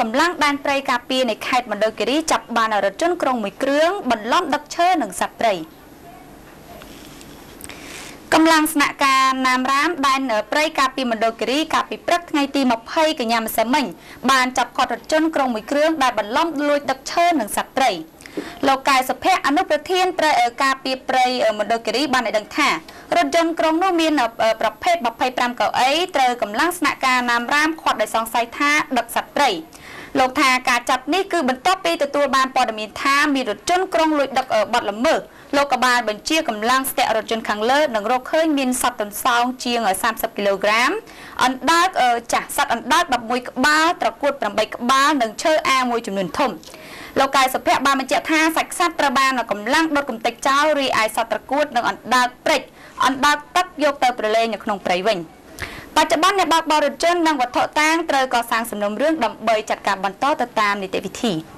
កម្លាំងដែនព្រៃការពារនៃខេត្តមណ្ឌលគិរីចាប់បានរថយន្តក្រុងមួយគ្រឿងបន្លំដឹកឈើនិងសត្វព្រៃកម្លាំងស្នាក់ការណាមរាមដែនព្រៃការពីមណ្ឌលគិរីកាលពីព្រឹកថ្ងៃទី20កញ្ញាម្សិលមិញបានចាប់គាត់រថយន្តក្រុងមួយគ្រឿងដែលបន្លំលួចដឹកឈើនិងសត្វព្រៃ លោកកែសុភ័ក្រអនុប្រធានព្រៃការពីព្រៃមណ្ឌលគិរីបានឲ្យដឹងថារថយន្តក្រុងនោះមានប្រភេទ25កៅអីត្រូវកម្លាំងស្នាក់ការណាមរាមខាត់ដោយសង្ស័យថាដឹកសត្វព្រៃលោកថាការចាប់នេះគឺបន្ទាប់ពីទទួលបានព័ត៌មានថាមានរថយន្តក្រុងលួចដឹកបាត់ល្មើសលោកក៏បានបញ្ជាកម្លាំងស្ទាក់រថយន្តខាងលើនិងរកឃើញមានសត្វទន្សោងជាង30គីឡូក្រាមអណ្ដើកចាស់សត្វអណ្ដើក11ក្បាលត្រកួត8ក្បាលនិងឈើអាមួយចំនួនធំ លោកកែសុភ័ក្របានបញ្ជាក់ថាសាច់សត្វត្រូវបានកម្លាំងដុតកំទេចចោលរីឯសត្វត្រកួតនិងអណ្ដើកព្រិចអណ្ដើកទឹកយកទៅប្រឡែងនៅក្នុងព្រៃវិញបច្ចុប្បន្នអ្នកបើកបររថយន្តនិងវត្ថុតាងត្រូវកសាងសំណុំរឿងដើម្បីចាត់ការបន្តទៅតាមនីតិវិធី។